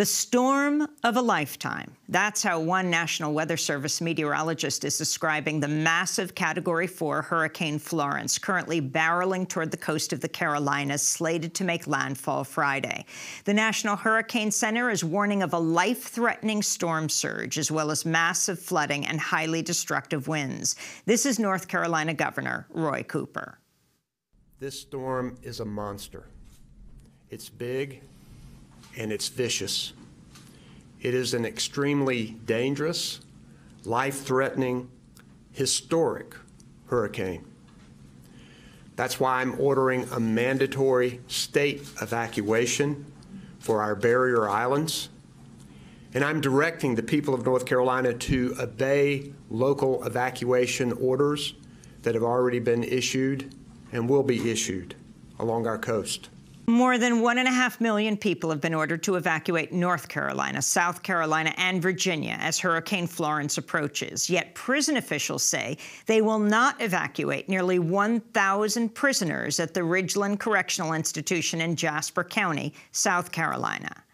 The storm of a lifetime. That's how one National Weather Service meteorologist is describing the massive Category 4 Hurricane Florence, currently barreling toward the coast of the Carolinas, slated to make landfall Friday. The National Hurricane Center is warning of a life-threatening storm surge, as well as massive flooding and highly destructive winds. This is North Carolina Governor Roy Cooper. This storm is a monster. It's big, and it's vicious. It is an extremely dangerous, life threatening, historic hurricane. That's why I'm ordering a mandatory state evacuation for our barrier islands. And I'm directing the people of North Carolina to obey local evacuation orders that have already been issued and will be issued along our coast. More than one and a half million people have been ordered to evacuate North Carolina, South Carolina, and Virginia as Hurricane Florence approaches. Yet prison officials say they will not evacuate nearly 1,000 prisoners at the Ridgeland Correctional Institution in Jasper County, South Carolina.